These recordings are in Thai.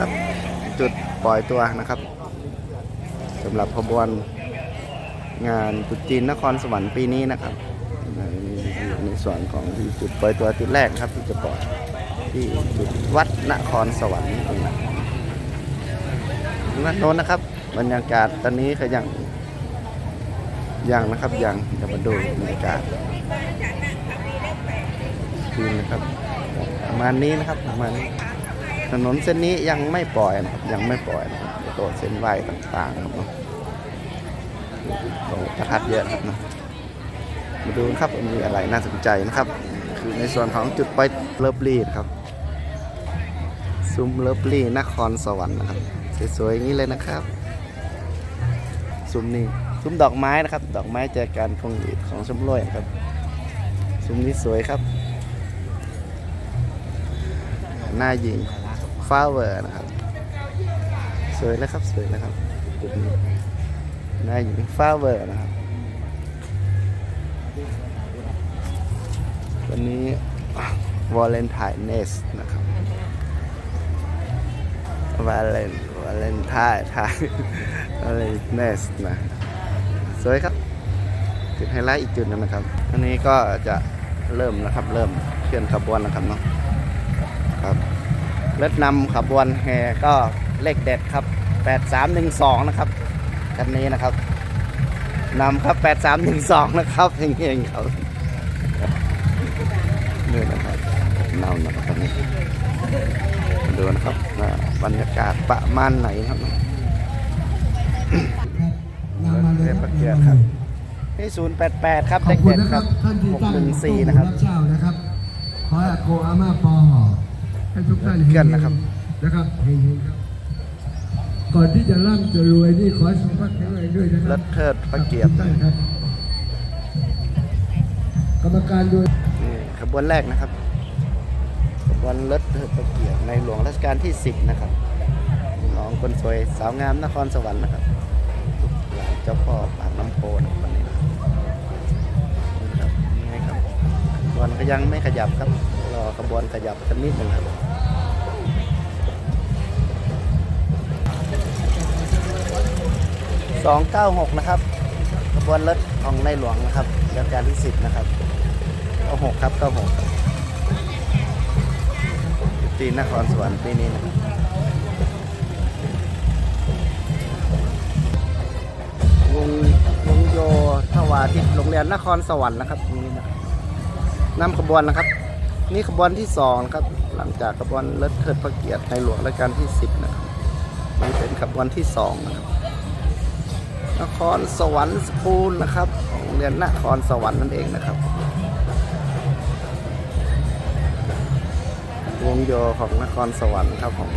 นะครับ จุดปล่อยตัวนะครับสำหรับขบวนงานตรุษจีนนครสวรรค์ปีนี้นะครับในส่วนของที่จุดปล่อยตัวจุดแรกครับที่จะปล่อยที่จุดวัดนครสวรรค์ตรงนั้นด้นโน้นนะครับ บรรยากาศตอนนี้ก็ยังยังนะครับยังจะมาดูบรรยากาศคืนนะครับประมาณนี้นะครับประมาณนี้ ถนนเส้นนี้ยังไม่ปล่อยนะครับยังไม่ปล่อยนะครับตัวเส้นไหวต่างๆนะครับเนาะโอ้ประทัดเยอะนะครับนะมาดูครับมีอะไรน่าสนใจนะครับ คือในส่วนของจุดปล่อยเลิฟลีนะครับซุ้มเลิฟลีนครสวรรค์นะครับสวยๆอย่างนี้เลยนะครับซุ้มนี้ซุ้มดอกไม้นะครับ ดอกไม้แจกันพวงหลีดของชมรวยครับซุ้มนี้สวยครับหน้าหญิง ฟ้าเวอร์นะครับ สวยแล้วครับสวยแล้วครับจุดนี้น้าหญิงฟ้าเวอร์นะครับ วันนี้วาเลนไทน์เนสนะครับวาเลนวาเลนไทน์ไทน์วาเลนเนสนะสวยครับจุดไฮไลท์อีกจุดหนึงนะครับ อันนี้ก็จะเริ่มนะครับ เริ่มเคลื่อนขบวนนะครับเนาะ รถนำขบวนแห่ก็เลขเด็ดครับ 8312 นะครับคันนี้นะครับนำครับ 8312 นะครับเฮงๆครับนี่นะครับนำนะครับคันนี้มาดูนะครับว่าบรรยากาศประมาณไหนครับนำมาเลยครับเรียกนำคมารับเลยที่088 ครับขอเด็บกคุณเด็ดนะคครัรับบท่านที่ตั้ง614นะครับรับเจ้านะครับ ขอให้โกอาม่าปอหอ ให้ทุกท่านเพื่อนนะครับนะครับเฮงๆครับ ก่อนที่จะร่ำจะรวยนี่ขอให้สุขภาพแข็งแรงด้วยนะครรับถเทิดพระเกียรติทุท่านครับกรรมการโดยนี่ขบวนแรกนะครับขบวนรถเทิดพระเกียรติในหลวงรัชกาลที่ 10 นะครับน้องคนสวยสาวงามนครสวรรค์นะครับหลานเจ้าพ่อปากน้ำโพนะครับวันนี้นะครับนี่ครับนี่ครับขบวนก็ยังไม่ขยับครับรอขบวนขยับสักนิดหนึ่งครับ 296 นะครับขบวนรถของในหลวงนะครับรัชกาลที่ 10 นะครับ96ครับ96ตีนครสวรรค์ปีนี้นะครับวงวงโยทวาทิตโรงเรียนนครสวรรค์นะครับนี่นะครับนำขบวนนะครับ นี่ขบวนที่สองนะครับหลังจากขบวนเลิศเทิดพระเกียรติในหลวงรัชกาลที่สิบนะครับนี่เป็นขบวนที่สองนะครับ นครสวรรค์สคูลนะครับโรงเรียนนครสวรรค์นั่นเองนะครับ วงโยของนครสวรรค์ครับผม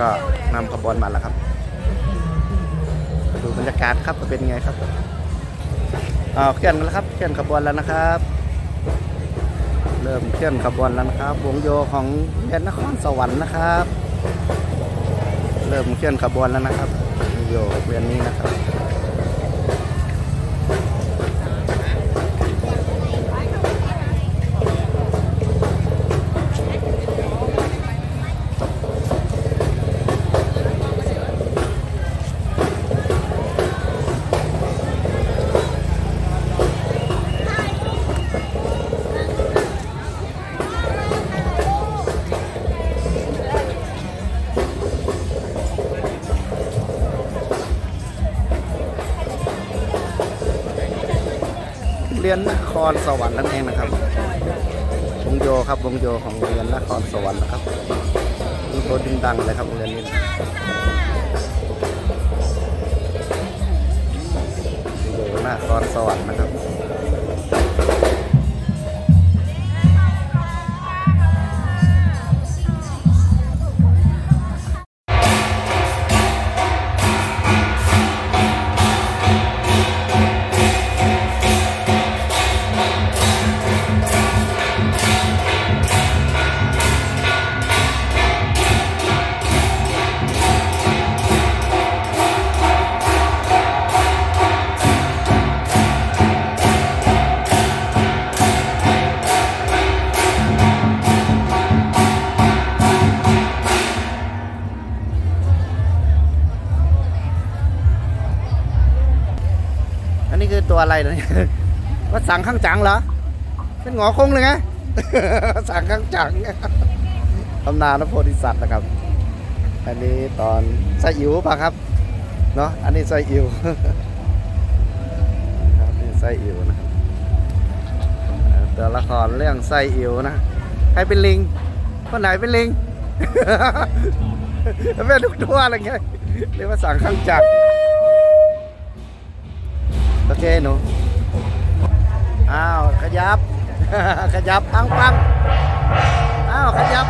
ก็นำขบวนมาแล้วครับดูบรรยากาศครับเป็นไงครับอ้าวเคลื่อนแล้วครับเคลื่อนขบวนแล้วนะครับ เริ่มเคลื่อนขบวนแล้วนะครับ วงโยของเรียนนครสวรรค์นะครับ เริ่มเคลื่อนขบวนแล้วนะครับวงโยเวียนนี้นะครับ รียนนครสวรรค์นั่นเองนะครับ วงโยครับวงโยของโรงเรียนนครสวรรค์นะครับวงโยดิงดังเลยครับโรงเรียนนี้วงโยนครสวรรค์นะครับ สั่งข้างจังเหรอเป็นหงอคงเลยไงสั่งข้างจังตำนานพระโพธิสัตว์นะครับ อันนี้ตอนไส้อิ๋วปะครับเนาะอันนี้ไส้อิ๋วครับนี่ไส้อิ๋วนะคตัวละครเรื่องไส้อิ๋วนะใครเป็นลิงคนไหนเป็นลิงแม่ทุกตัวอะไรเงี้ยเรียกว่าสั่งข้างจังโอเคหนู อ้าวขยับ ขยับปังปังอ้าวขยับ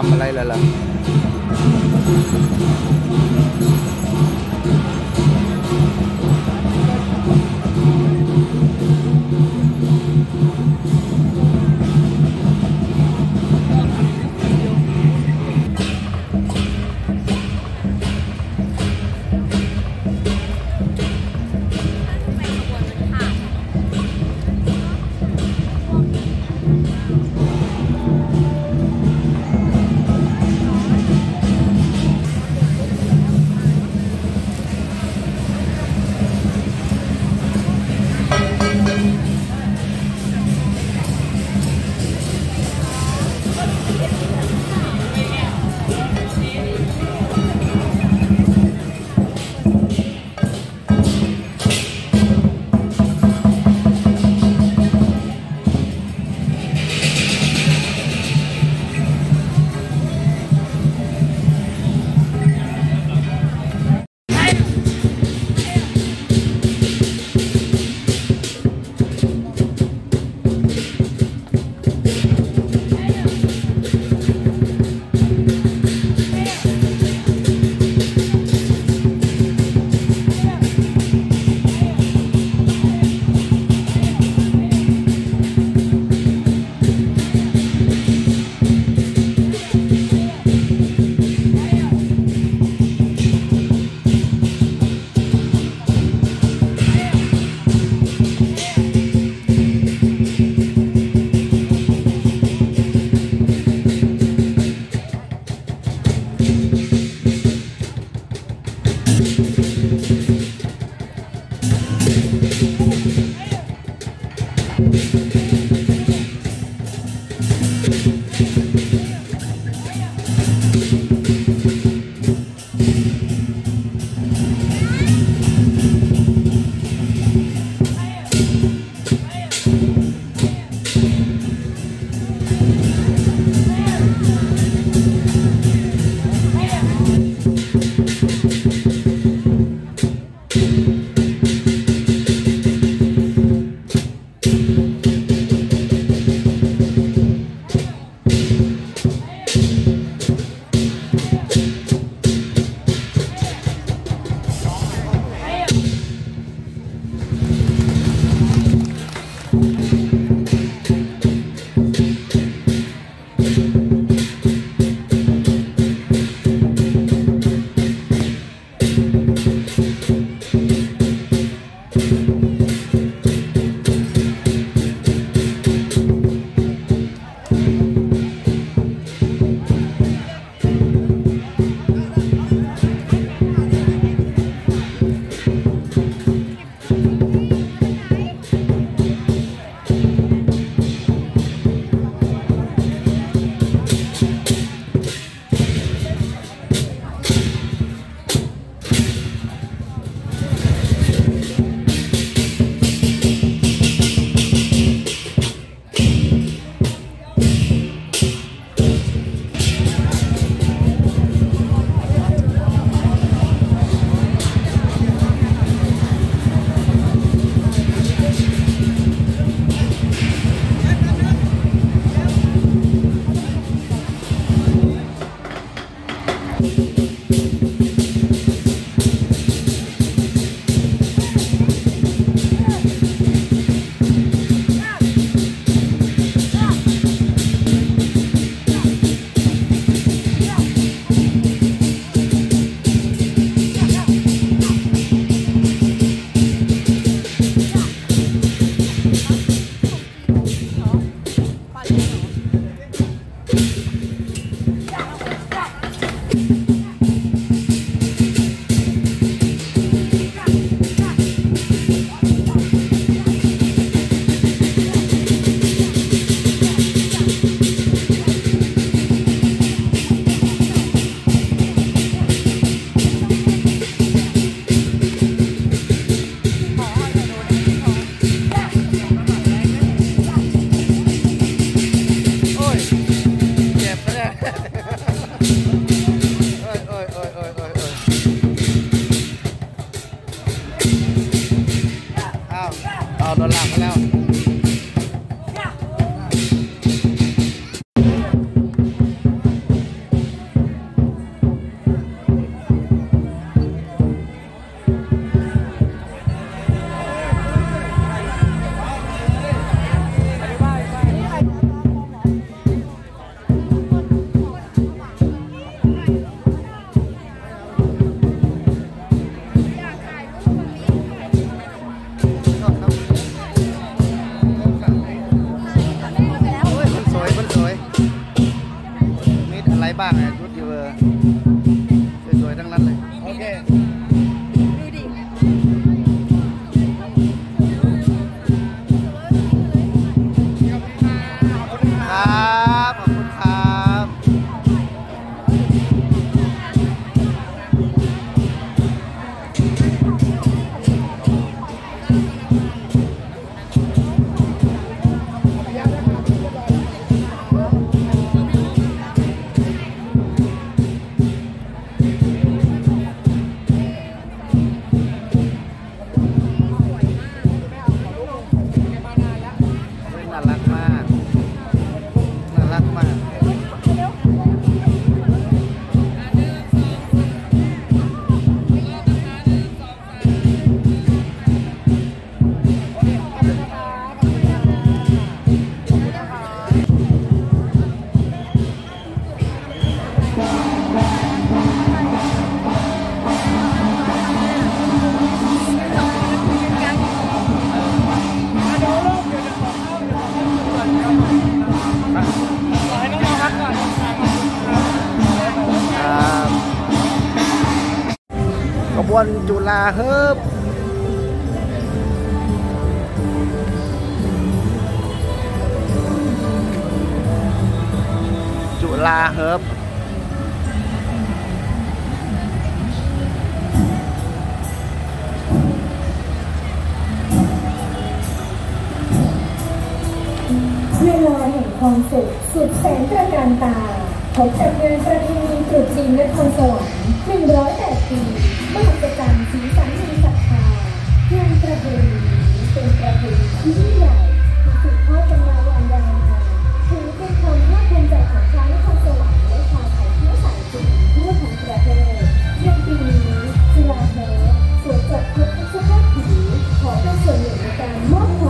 เป็ บวนจุฬาเฮิบจุฬาเฮิบเวลาแห่งความสุขสุดแสนตระการตาพบกับงานประเพณีตรุษจีนนครสวรรค์108ปี มหัศจรรย์สีสันมีศรัทธางานประเพณีเป็นประเพณีที่ยิ่งใหญ่ที่สืบทอดกันมาอย่างยาวนานถือเป็นความภาคภูมิใจของชาวนครสวรรค์และชาวไทยเชื้อสายจีนทั่วทั้งประเทศในปีนี้จุฬาเทพสวยจดครบทุกสภาพผิวขอเป็นส่วนหนึ่งในการมอบความ